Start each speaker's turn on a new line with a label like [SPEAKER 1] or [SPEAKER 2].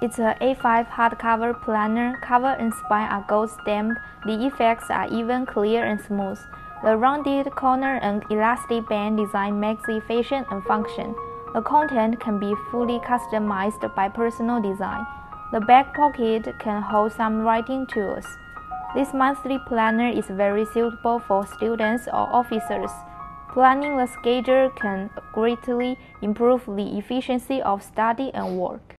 [SPEAKER 1] It's a A5 hardcover planner. Cover and spine are gold stamped. The effects are even, clear, and smooth. The rounded corner and elastic band design makes it efficient and function. The content can be fully customized by personal design. The back pocket can hold some writing tools. This monthly planner is very suitable for students or officers. Planning the schedule can greatly improve the efficiency of study and work.